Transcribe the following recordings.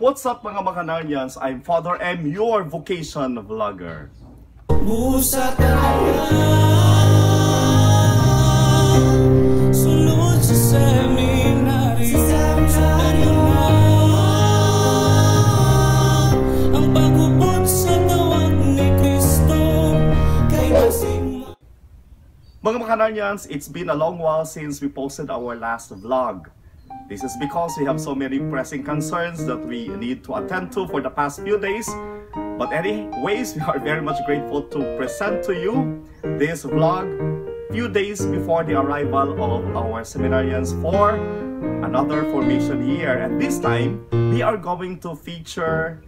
What's up mga Makanarians? I'm Father M, your vocation vlogger. Busa Sulod sa seminary na Ang pagubot sa tawag ni Kristo Kay masing Mga Makanarians, it's been a long while since we posted our last vlog. This is because we have so many pressing concerns that we need to attend to for the past few days. But anyways, we are very much grateful to present to you this vlog few days before the arrival of our seminarians for another formation year. And this time, we are going to feature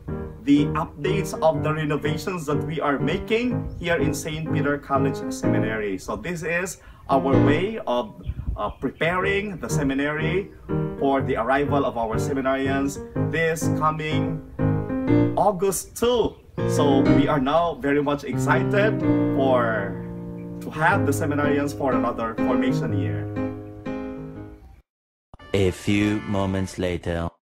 the updates of the renovations that we are making here in St. Peter College Seminary. So this is our way of uh, preparing the seminary for the arrival of our seminarians this coming August 2. So we are now very much excited for to have the seminarians for another formation year. A few moments later.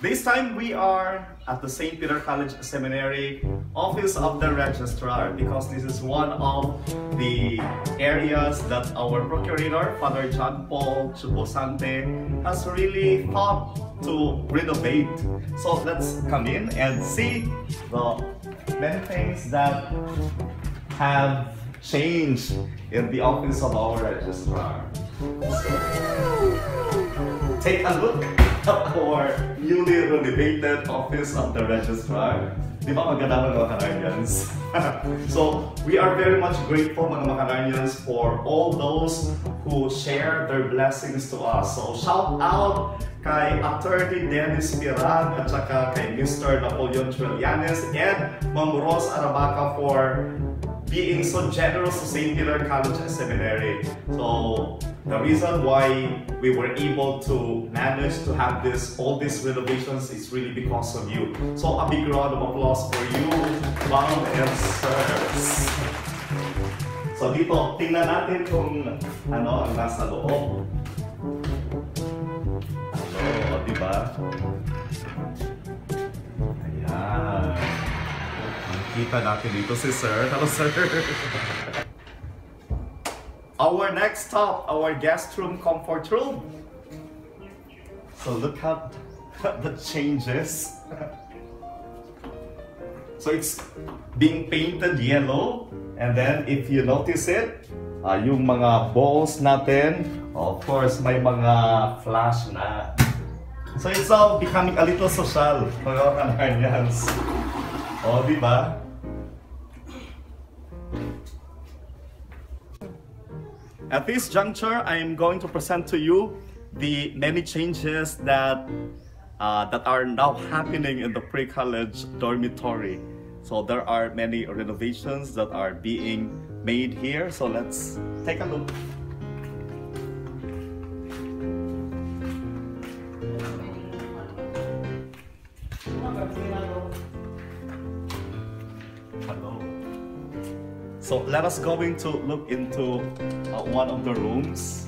This time we are at the St. Peter College Seminary Office of the Registrar because this is one of the areas that our Procurator, Father John Paul Chubosante, has really thought to renovate. So let's come in and see the many things that have changed in the office of our Registrar. Take a look our newly renovated office of the registrar. Di ba maganda mga Macanarians? so, we are very much grateful mga Macanarians for all those who share their blessings to us. So, shout out kay Attorney Dennis Pirag at saka kay Mr. Napoleon Trillanes and Ma'am Rose Arabaca for being so generous to St. Peter College Seminary. So the reason why we were able to manage to have this all these renovations is really because of you. So a big round of applause for you, ma'am and sirs. So dito, tingnan natin kung ano ang nasa loob. Ano, di ba? Natin dito si Sir. Hello, Sir. Our next stop, our guest room comfort room. So look at the changes. so it's being painted yellow. And then if you notice it, uh, yung mga balls natin, of course, may mga flash na. So it's all becoming a little social, mga kananyans. O, di ba? At this juncture, I am going to present to you the many changes that uh, that are now happening in the pre-college dormitory. So there are many renovations that are being made here. So let's take a look. Hello. So let us going to look into uh, one of the rooms.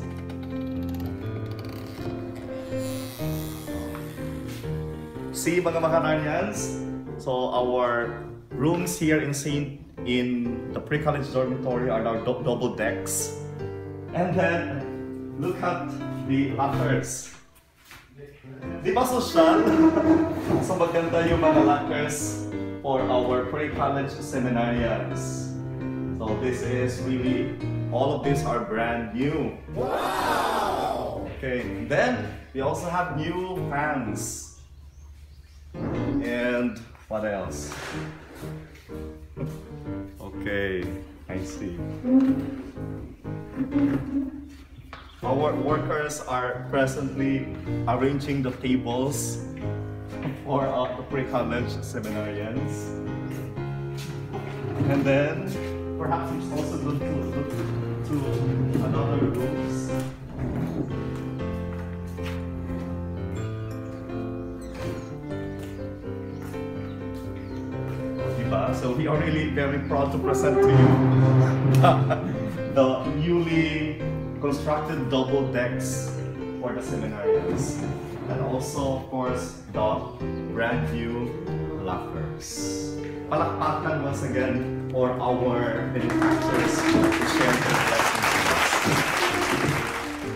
See mga Macanarians, so our rooms here in Saint in the pre-college dormitory are now dou- double decks. And then look at the lockers. Di ba social? so maganda yung mga lockers for our pre-college seminarians. So this is really, all of these are brand new. Wow! Okay, then we also have new fans. And what else? Okay, I see. Our workers are presently arranging the tables for uh, the pre-college seminarians. And then perhaps should also look to, look to another rooms. So we are really very proud to present to you the newly constructed double decks for the seminarians. And also, of course, the brand new lockers. Palakpakan once again for our manufacturers to share their us.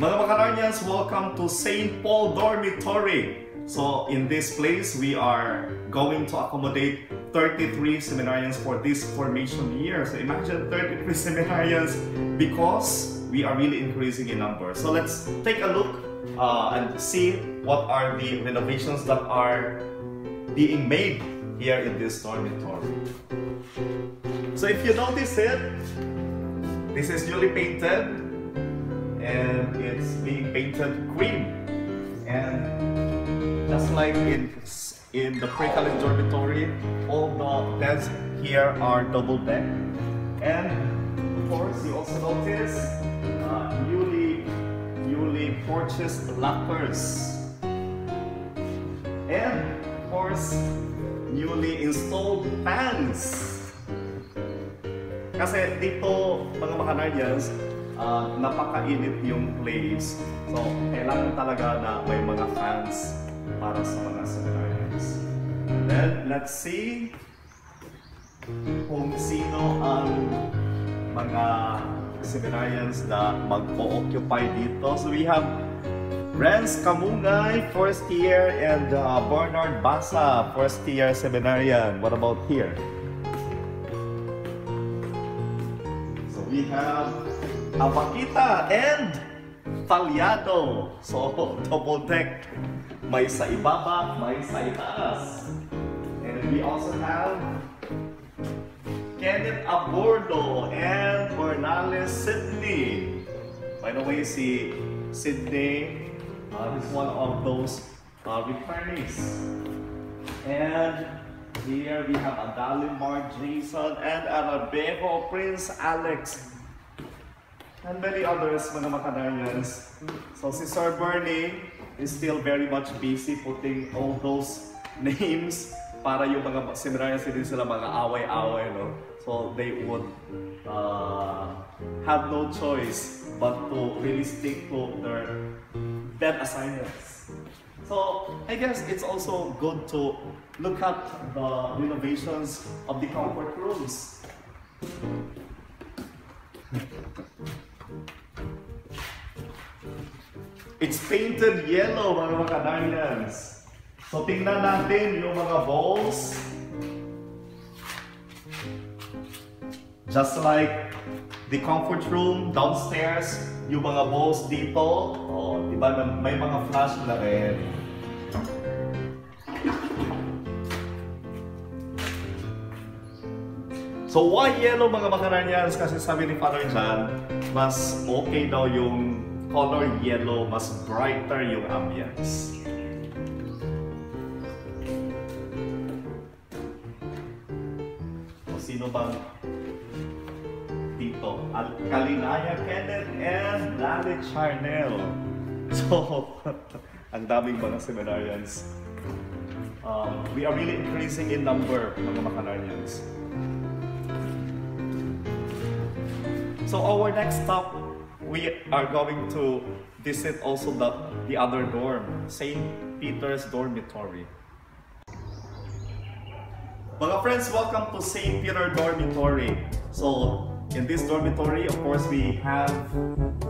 Mga Macanarians, welcome to St. Paul Dormitory. So in this place, we are going to accommodate 33 seminarians for this formation year. So imagine 33 seminarians because we are really increasing in number. So let's take a look uh, and see what are the renovations that are being made here in this dormitory. So if you notice it, this is newly painted and it's being painted green. And just like in, in the pre-college dormitory, all the beds here are double deck. And of course, you also notice uh, newly, newly purchased lockers. And of course, newly installed fans. Kasi dito, mga Macanarians, uh, napakainit yung place. So, kailangan talaga na may mga fans para sa mga seminarians. Then, let's see kung sino ang mga seminarians na mag-occupy dito. So, we have Renz Kamungay, first year, and uh, Bernard Basa, first year seminarian. What about here? We have Abakita and Talyado. So double deck. May sa ibaba, may sa itaas. And we also have Kenneth Abordo and Bernales Sydney. By the way, si Sydney uh, is one of those uh, returnees. And here we have Adalimar Jason and Arabejo Prince Alex. And many others, mga Macanarians. So si Sir Bernie is still very much busy putting all those names para yung mga seminarians hindi sila mga away-away, no? So they would uh, have no choice but to really stick to their bed assignments. So I guess it's also good to look at the renovations of the comfort rooms. It's painted yellow, mga Macanarians. So tingnan natin yung mga balls. Just like the comfort room downstairs, yung mga balls dito, oh, di ba may mga flash na rin. So why yellow mga Macaranians? Kasi sabi ni Father John, mas okay daw yung color yellow, mas brighter yung ambience. So sino bang Kenneth and Lali Charnel. So, ang daming mga seminarians. Um, we are really increasing in number, mga Macanarians. So our next stop, we are going to visit also the, the other dorm, St. Peter's Dormitory. Mga friends, welcome to St. Peter Dormitory. So, in this dormitory, of course, we have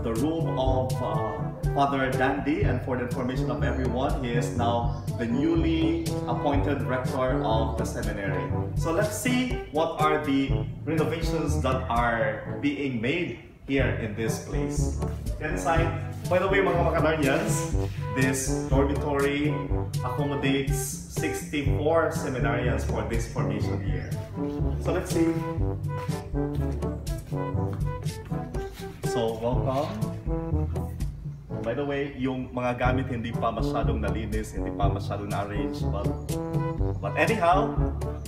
the room of uh, Father Dandy, and for the information of everyone, he is now the newly appointed rector of the seminary. So let's see what are the renovations that are being made here in this place. Inside, by the way, mga Macanarians, this dormitory accommodates 64 seminarians for this formation year. So let's see. So, welcome. By the way, yung mga gamit hindi pa masyadong nalinis, hindi pa masyadong na-arrange, but, but anyhow,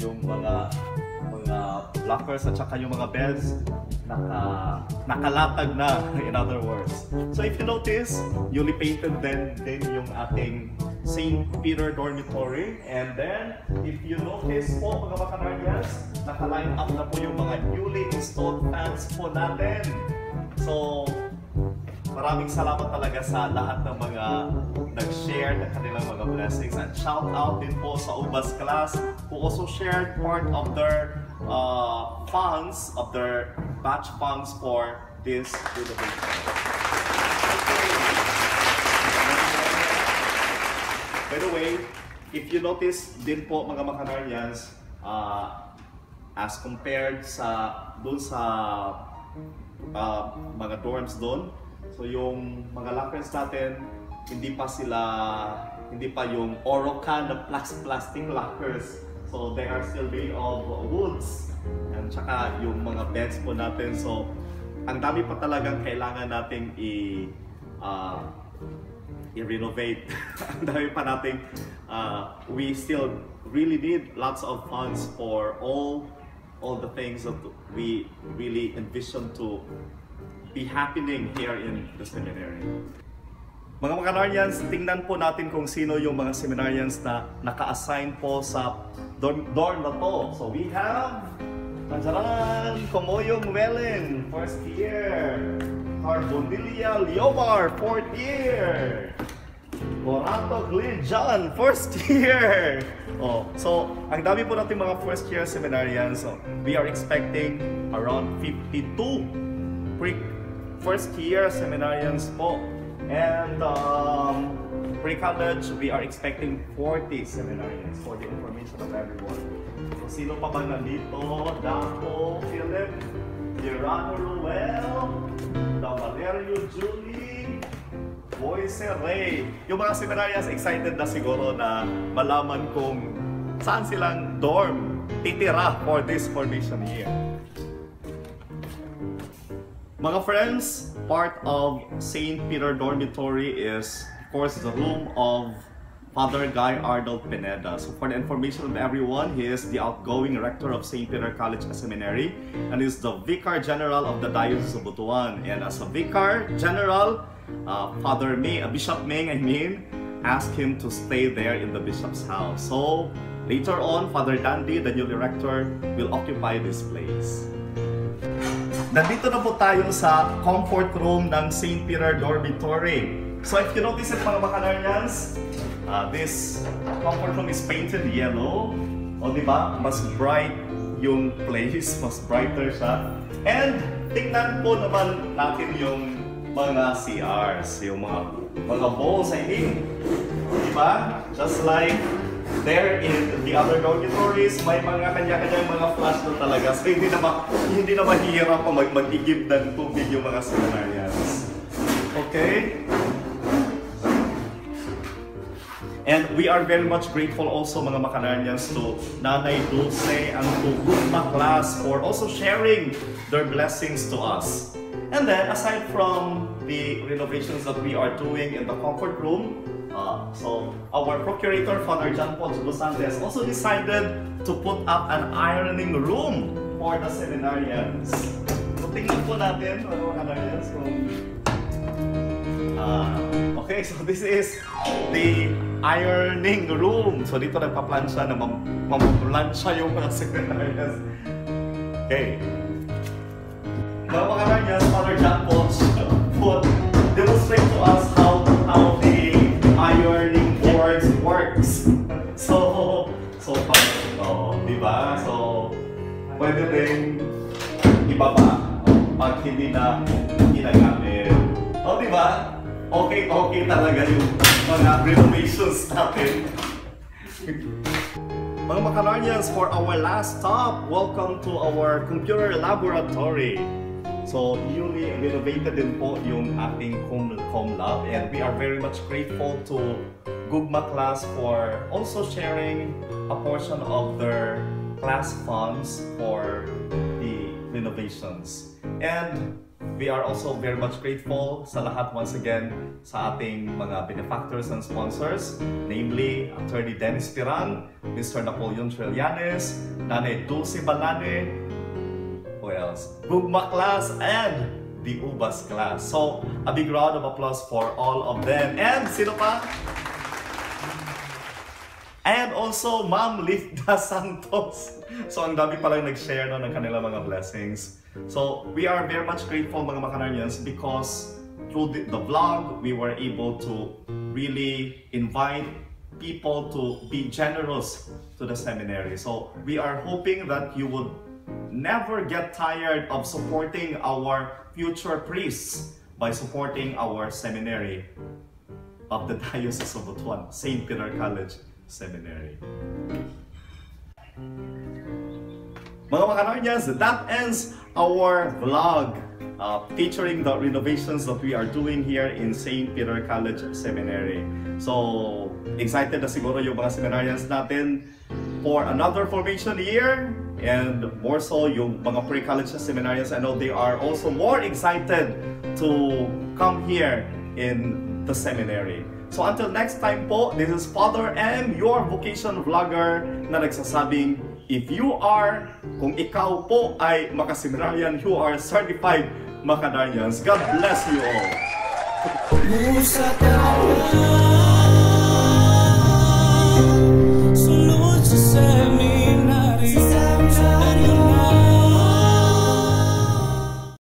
yung mga mga lockers at saka yung mga beds, naka, nakalatag na, in other words. So if you notice, newly painted then, then yung ating St. Peter Dormitory. And then, if you notice po mga Macanarians, naka-line up na po yung mga newly installed fans po natin. So, maraming salamat talaga sa lahat ng mga nag-share ng kanilang mga blessings. And shout out din po sa Ubas class who also shared part of their uh, funds, of their batch funds for this renovation. By the way, if you notice din po mga Macanarians, uh, as compared sa doon sa uh, mga dorms doon, so yung mga lockers natin, hindi pa sila, hindi pa yung Orocan na plas- plastic lockers. So they are still made of woods. And tsaka yung mga beds po natin. So ang dami pa talagang kailangan nating i uh, i-renovate. Ang dami pa nating uh, we still really need lots of funds for all all the things that we really envision to be happening here in the seminary. Mga Macanarians, tingnan po natin kung sino yung mga seminarians na naka-assign po sa dorm, dorm na to. So we have Tanjaran, Comoyong Welen, first year. Carbonilla Liomar, fourth year. Borato John, first year! Oh, so, ang dami po natin mga first year seminarians. So, we are expecting around 52 pre first year seminarians po. And um, pre-college, we are expecting 40 seminarians for the information of everyone. So, sino pa ba nandito? Dapo, Philip, Gerardo Ruel, Valerio Julie, Boyce Ray. Yung mga seminarians excited na siguro na malaman kung saan silang dorm titira for this formation year. Mga friends, part of St. Peter Dormitory is, of course, the room of Father Guy Arnold Pineda. So for the information of everyone, he is the outgoing rector of St. Peter College Seminary and is the Vicar General of the Diocese of Butuan. And as a Vicar General, uh, Father May, uh, Bishop Ming, I mean, asked him to stay there in the bishop's house. So later on, Father Dandy, the newly rector, will occupy this place. Nandito na po tayo sa comfort room ng St. Peter Dormitory. So if you notice it mga Macanarians, uh, this comfort room is painted yellow. O di ba? Mas bright yung place, mas brighter siya. And tingnan po naman natin yung mga CRs, yung mga mga bowls, I mean. Di ba? Just like there in the other dormitories, may mga kanya-kanyang mga flash na talaga. So hindi na, ma- hindi na mahirap pa mag mag-igib ng tubig yung mga seminarians. Okay? And we are very much grateful also mga Macanarians to Nanay Dulce and to Gugma class for also sharing their blessings to us. And then aside from the renovations that we are doing in the comfort room, uh, so our procurator Father John Paul Busantes also decided to put up an ironing room for the seminarians. So tingnan po natin mga Macanarians kung Ah, okay, so this is the ironing room. So dito nagpa-plansya na mam mamplansya yung mga secretarians. Okay. Mga mga kanyas, Father John Paul would demonstrate to us how how the ironing boards works. So, so oh, di ba? So, pwede rin ibaba Okay, okay talaga yung mga renovations natin. Mga Macanarians, for our last stop, welcome to our computer laboratory. So, newly renovated din po yung ating com, com lab and we are very much grateful to Gugma class for also sharing a portion of their class funds for the renovations. And we are also very much grateful sa lahat once again sa ating mga benefactors and sponsors, namely Attorney Dennis Piran, Mr. Napoleon Trillanes, Nanay Dulce Balane, who else? Gugma class and the Ubas class. So, a big round of applause for all of them. And sino pa? And also, Ma'am Lifda Santos. So, ang dami palang nag-share no, ng kanilang mga blessings. So, we are very much grateful mga Macanarians because through the, the vlog, we were able to really invite people to be generous to the seminary. So we are hoping that you would never get tired of supporting our future priests by supporting our seminary of the Diocese of Butuan, St. Peter College Seminary. Mga Macanarians, that ends our vlog uh, featuring the renovations that we are doing here in St. Peter College Seminary. So, excited na siguro yung mga seminarians natin for another formation year and more so yung mga pre-college na seminarians. I know they are also more excited to come here in the seminary. So until next time po, this is Father M, your vocation vlogger na nagsasabing if you are, kung ikaw po ay makaseminarian, you are certified Macadarians. God bless you all.